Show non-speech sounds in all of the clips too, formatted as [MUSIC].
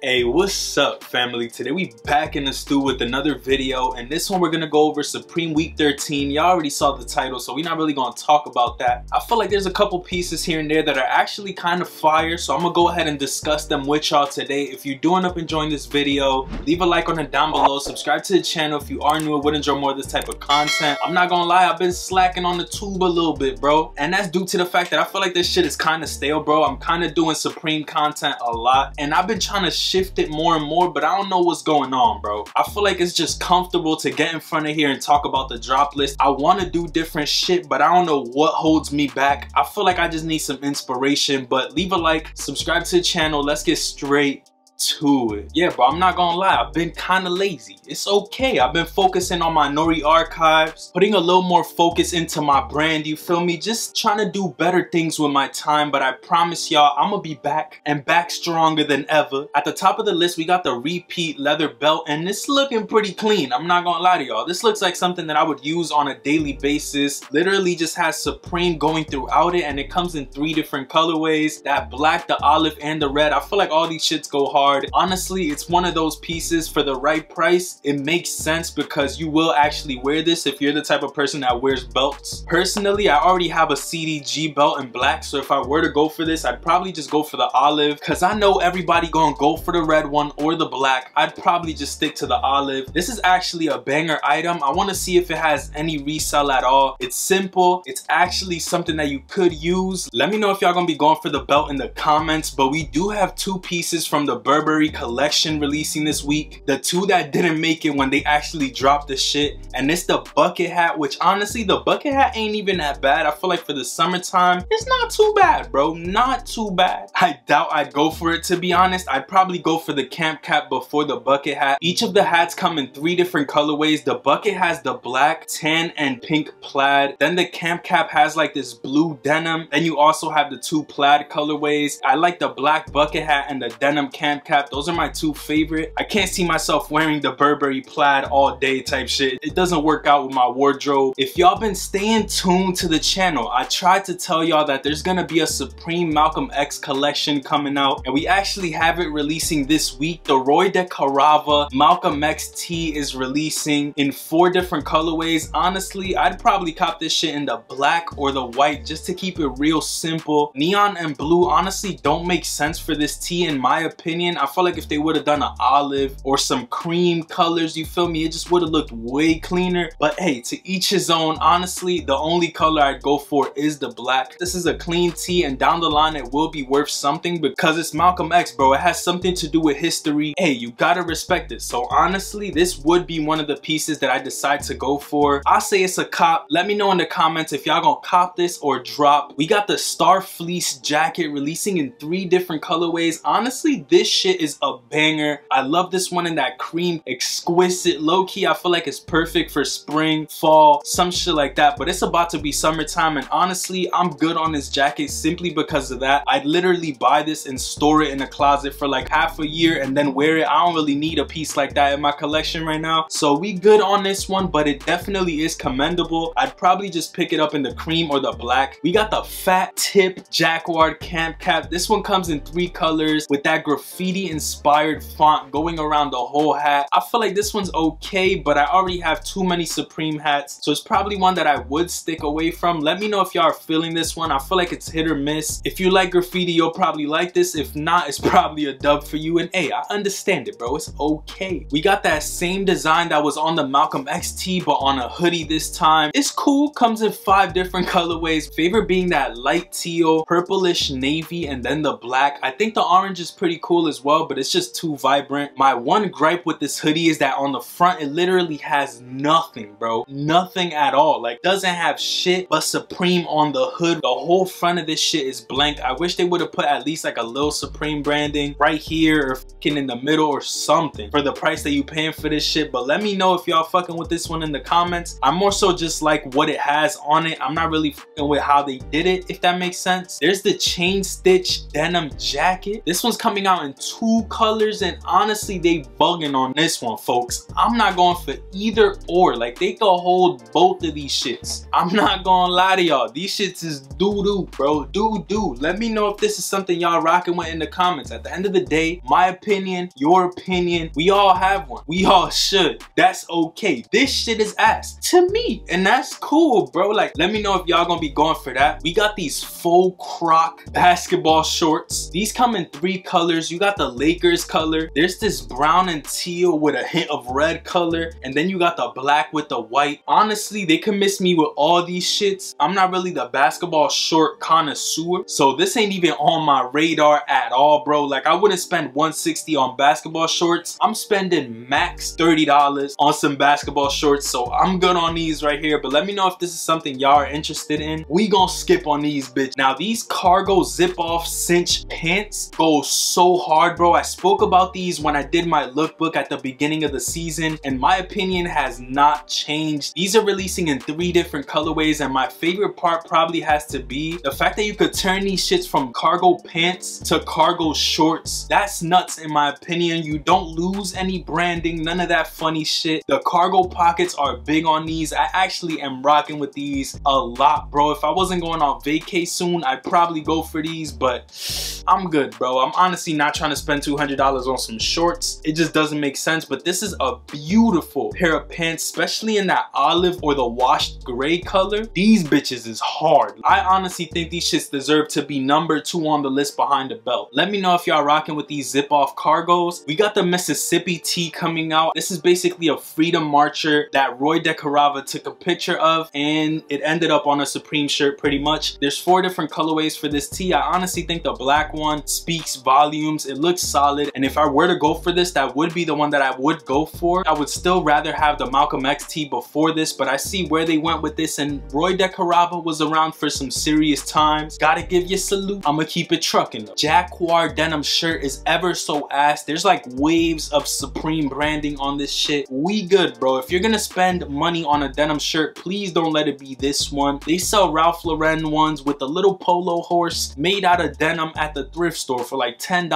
Hey, what's up family? Today we back in the stew with another video and this one we're gonna go over Supreme Week 13. Y'all already saw the title so we're not really gonna talk about that. I feel like there's a couple pieces here and there that are actually kind of fire so I'm gonna go ahead and discuss them with y'all today. If you do end up enjoying this video, leave a like on it down below, subscribe to the channel if you are new and would enjoy more of this type of content. I'm not gonna lie, I've been slacking on the tube a little bit bro and that's due to the fact that I feel like this shit is kind of stale bro. I'm kind of doing Supreme content a lot and I've been trying to shift it more and more, but I don't know what's going on, bro. I feel like it's just comfortable to get in front of here and talk about the drop list. I want to do different shit, but I don't know what holds me back. I feel like I just need some inspiration, but leave a like, subscribe to the channel. Let's get straight to it. Yeah, bro, I'm not gonna lie, I've been kind of lazy. It's okay. I've been focusing on my Nori archives, putting a little more focus into my brand, you feel me? Just trying to do better things with my time, but I promise y'all, I'm gonna be back and back stronger than ever. At the top of the list, we got the repeat leather belt, and it's looking pretty clean. I'm not gonna lie to y'all. This looks like something that I would use on a daily basis. Literally just has Supreme going throughout it, and it comes in three different colorways. That black, the olive, and the red. I feel like all these shits go hard hard. Honestly, it's one of those pieces for the right price. It makes sense because you will actually wear this if you're the type of person that wears belts. Personally, I already have a CDG belt in black, so if I were to go for this, I'd probably just go for the olive because I know everybody gonna go for the red one or the black. I'd probably just stick to the olive. This is actually a banger item. I want to see if it has any resell at all. It's simple. It's actually something that you could use. Let me know if y'all gonna be going for the belt in the comments, but we do have two pieces from the Burberry Burberry collection releasing this week. The two that didn't make it when they actually dropped the shit. And it's the bucket hat, which honestly, the bucket hat ain't even that bad. I feel like for the summertime, it's not too bad, bro. Not too bad. I doubt I'd go for it, to be honest. I'd probably go for the camp cap before the bucket hat. Each of the hats come in three different colorways. The bucket has the black, tan, and pink plaid. Then the camp cap has like this blue denim. Then you also have the two plaid colorways. I like the black bucket hat and the denim camp cap. Those are my two favorite. I can't see myself wearing the Burberry plaid all day type shit. It doesn't work out with my wardrobe. If y'all been staying tuned to the channel, I tried to tell y'all that there's gonna be a Supreme Malcolm X collection coming out and we actually have it releasing this week. The Roy DeCarava Malcolm X tee is releasing in four different colorways. Honestly, I'd probably cop this shit in the black or the white just to keep it real simple. Neon and blue honestly don't make sense for this tee in my opinion. I feel like if they would have done an olive or some cream colors, you feel me? It just would have looked way cleaner. But hey, to each his own. Honestly, the only color I'd go for is the black. This is a clean tee and down the line it will be worth something because it's Malcolm X, bro. It has something to do with history. Hey, you gotta respect it. So honestly, this would be one of the pieces that I decide to go for. i say it's a cop. Let me know in the comments if y'all gonna cop this or drop. We got the Star Fleece jacket releasing in three different colorways. Honestly, this shit shit is a banger. I love this one in that cream exquisite low-key. I feel like it's perfect for spring, fall, some shit like that. But it's about to be summertime and honestly, I'm good on this jacket simply because of that. I'd literally buy this and store it in a closet for like half a year and then wear it. I don't really need a piece like that in my collection right now. So we good on this one, but it definitely is commendable. I'd probably just pick it up in the cream or the black. We got the fat tip Jacquard camp cap. This one comes in three colors with that graffiti inspired font going around the whole hat. I feel like this one's okay, but I already have too many Supreme hats, so it's probably one that I would stick away from. Let me know if y'all are feeling this one. I feel like it's hit or miss. If you like graffiti, you'll probably like this. If not, it's [LAUGHS] probably a dub for you. And hey, I understand it, bro. It's okay. We got that same design that was on the Malcolm X tee, but on a hoodie this time. It's cool. Comes in five different colorways. Favorite being that light teal, purplish navy, and then the black. I think the orange is pretty cool as well well, but it's just too vibrant. My one gripe with this hoodie is that on the front, it literally has nothing, bro. Nothing at all. Like, doesn't have shit but Supreme on the hood. The whole front of this shit is blank. I wish they would have put at least like a little Supreme branding right here or fucking in the middle or something for the price that you paying for this shit. But let me know if y'all fucking with this one in the comments. I'm more so just like what it has on it. I'm not really fucking with how they did it, if that makes sense. There's the chain stitch denim jacket. This one's coming out in two colors and honestly they bugging on this one folks. I'm not going for either or like they could hold both of these shits. I'm not gonna lie to y'all. These shits is doo-doo bro doo-doo. Let me know if this is something y'all rocking with in the comments. At the end of the day my opinion your opinion we all have one. We all should. That's okay. This shit is ass to me and that's cool bro. Like let me know if y'all gonna be going for that. We got these faux croc basketball shorts. These come in three colors. You got the Lakers color. There's this brown and teal with a hint of red color. And then you got the black with the white. Honestly, they can miss me with all these shits. I'm not really the basketball short connoisseur. So this ain't even on my radar at all, bro. Like I wouldn't spend 160 on basketball shorts. I'm spending max $30 on some basketball shorts. So I'm good on these right here. But let me know if this is something y'all are interested in. We gonna skip on these bitch. Now these cargo zip off cinch pants go so hard, bro. I spoke about these when I did my lookbook at the beginning of the season and my opinion has not changed. These are releasing in three different colorways and my favorite part probably has to be the fact that you could turn these shits from cargo pants to cargo shorts. That's nuts in my opinion. You don't lose any branding, none of that funny shit. The cargo pockets are big on these. I actually am rocking with these a lot, bro. If I wasn't going on vacay soon, I'd probably go for these, but I'm good, bro. I'm honestly not trying to spend $200 on some shorts. It just doesn't make sense, but this is a beautiful pair of pants, especially in that olive or the washed gray color. These bitches is hard. I honestly think these shits deserve to be number two on the list behind the belt. Let me know if y'all rocking with these zip off cargos. We got the Mississippi tee coming out. This is basically a freedom marcher that Roy DeCarava took a picture of and it ended up on a Supreme shirt pretty much. There's four different colorways for this tee. I honestly think the black one speaks volumes. It looks solid. And if I were to go for this, that would be the one that I would go for. I would still rather have the Malcolm X tee before this, but I see where they went with this and Roy DeCarava was around for some serious times. Gotta give you salute. I'ma keep it trucking. Jacquard denim shirt is ever so ass. There's like waves of Supreme branding on this shit. We good, bro. If you're gonna spend money on a denim shirt, please don't let it be this one. They sell Ralph Lauren ones with a little polo horse made out of denim at the thrift store for like $10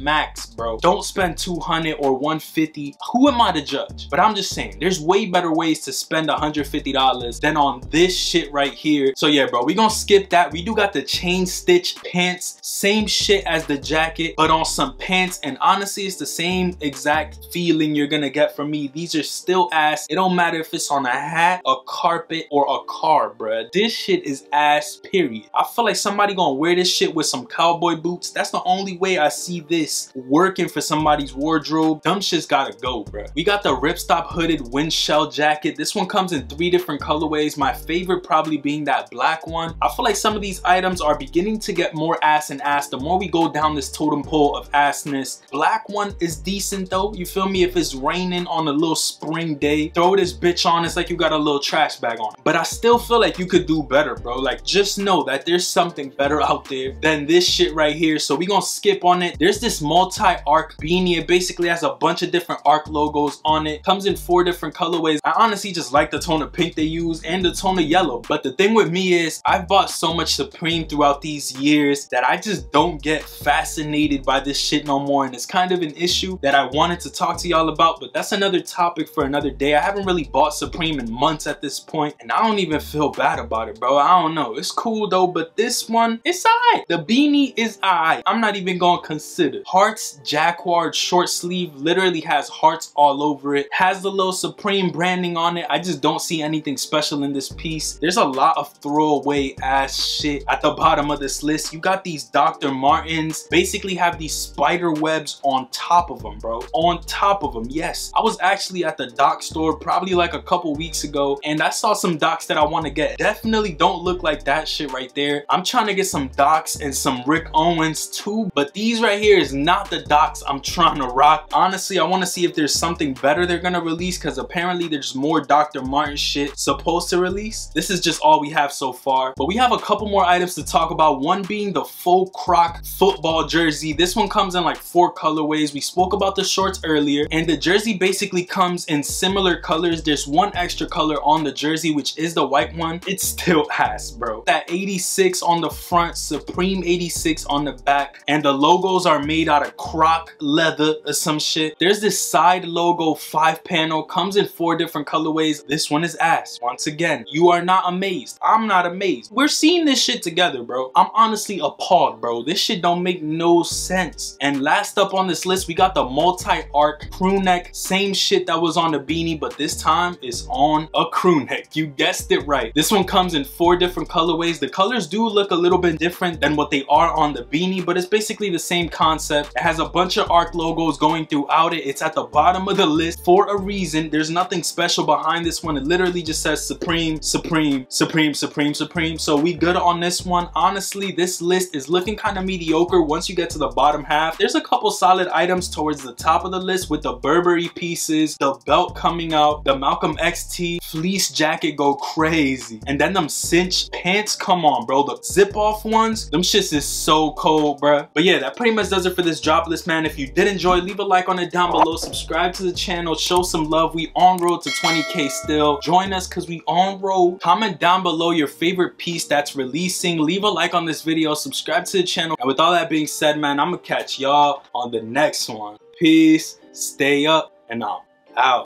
max, bro. Don't spend 200 or 150. Who am I to judge? But I'm just saying, there's way better ways to spend $150 than on this shit right here. So yeah, bro, we gonna skip that. We do got the chain stitch pants, same shit as the jacket, but on some pants. And honestly, it's the same exact feeling you're gonna get from me. These are still ass. It don't matter if it's on a hat, a carpet, or a car, bruh. This shit is ass, period. I feel like somebody gonna wear this shit with some cowboy boots. That's the only way I see this working for somebody's wardrobe. Dumb shit's gotta go, bruh. We got the ripstop hooded windshell jacket. This one comes in three different colorways. My favorite probably being that black one. I feel like some of these items are beginning to get more ass and ass the more we go down this totem pole of assness. Black one is decent though. You feel me? If it's raining on a little spring day, throw this bitch on. It's like you got a little trash bag on. But I still feel like you could do better, bro. Like just know that there's something better out there than this shit right here. So we gonna skip on it. There's this multi-arc beanie. It basically has a bunch of different arc logos on it. Comes in four different colorways. I honestly just like the tone of pink they use and the tone of yellow. But the thing with me is I've bought so much Supreme throughout these years that I just don't get fascinated by this shit no more. And it's kind of an issue that I wanted to talk to y'all about, but that's another topic for another day. I haven't really bought Supreme in months at this point, and I don't even feel bad about it, bro. I don't know. It's cool though, but this one, it's alright. The beanie is alright. I'm not even gonna consider. Hearts Jacquard short sleeve literally has hearts all over it. Has the little Supreme branding on it. I just don't see anything special in this piece. There's a lot of throwaway ass shit at the bottom of this list. You got these Dr. Martens, basically have these spider webs on top of them, bro. On top of them, yes. I was actually at the doc store probably like a couple weeks ago and I saw some docs that I want to get. Definitely don't look like that shit right there. I'm trying to get some docs and some Rick Owens too, but these right here is not the docs I'm trying to rock. Honestly, I want to see if there's something better they're gonna release because apparently there's more Dr. Martin shit supposed to release. This is just all we have so far, but we have a couple more items to talk about. One being the faux croc football jersey. This one comes in like four colorways. We spoke about the shorts earlier and the jersey basically comes in similar colors. There's one extra color on the jersey, which is the white one. It still [LAUGHS] has, bro. That 86 on the front, Supreme 86 on the back, and the logos are made out of croc leather or some shit. There's this side logo five panel, comes in four different colorways. This one is ass. Once again, you are not amazed. I'm not amazed. We're seeing this shit together, bro. I'm honestly appalled, bro. This shit don't make no sense. And last up on this list, we got the multi-arc crew neck. Same shit that was on the beanie, but this time it's on a crew neck. You guessed it right. This one comes in four different colorways. The colors do look a little bit different than what they are on the beanie, but it's basically the same concept. It has a bunch of ARC logos going throughout it. It's at the bottom of the list for a reason. There's nothing special behind this one. It literally just says Supreme, Supreme, Supreme, Supreme, Supreme. So we good on this one. Honestly, this list is looking kind of mediocre once you get to the bottom half. There's a couple solid items towards the top of the list with the Burberry pieces, the belt coming out, the Malcolm X tee fleece jacket go crazy. And then them cinch pants, come on, bro. The zip off ones, them shits is so cold, bro. But yeah, that pretty much does it for this list, man. If you did enjoy, leave a like on it down below. Subscribe to the channel, show some love. We on road to 20K still. Join us because we on road. Comment down below your favorite piece that's releasing. Leave a like on this video, subscribe to the channel. And with all that being said, man, I'm gonna catch y'all on the next one. Peace, stay up, and I'm out.